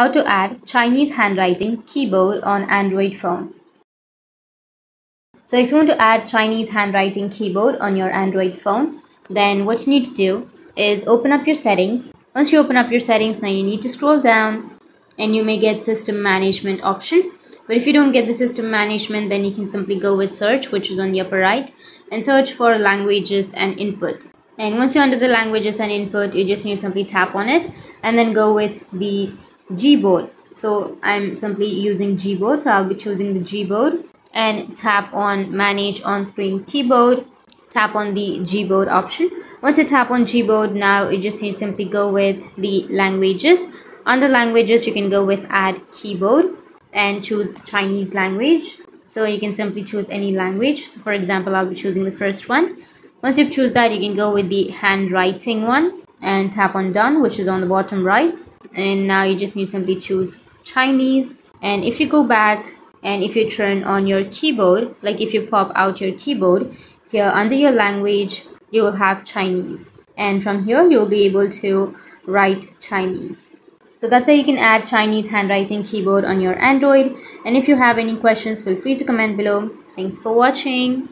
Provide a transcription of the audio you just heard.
how to add Chinese handwriting keyboard on Android phone. So if you want to add Chinese handwriting keyboard on your Android phone, then what you need to do is open up your settings. Once you open up your settings, now you need to scroll down and you may get system management option. But if you don't get the system management, then you can simply go with search, which is on the upper right, and search for languages and input. And once you're under the languages and input, you just need to simply tap on it and then go with the Gboard. So I'm simply using Gboard. So I'll be choosing the Gboard and tap on manage on-screen keyboard. Tap on the Gboard option. Once you tap on Gboard, now you just need to simply go with the languages. Under languages, you can go with add keyboard and choose Chinese language. So you can simply choose any language. So for example, I'll be choosing the first one. Once you choose that, you can go with the handwriting one and tap on done, which is on the bottom right and now you just need to simply choose Chinese. And if you go back and if you turn on your keyboard like if you pop out your keyboard here under your language you will have Chinese. And from here you'll be able to write Chinese. So that's how you can add Chinese handwriting keyboard on your Android. And if you have any questions feel free to comment below. Thanks for watching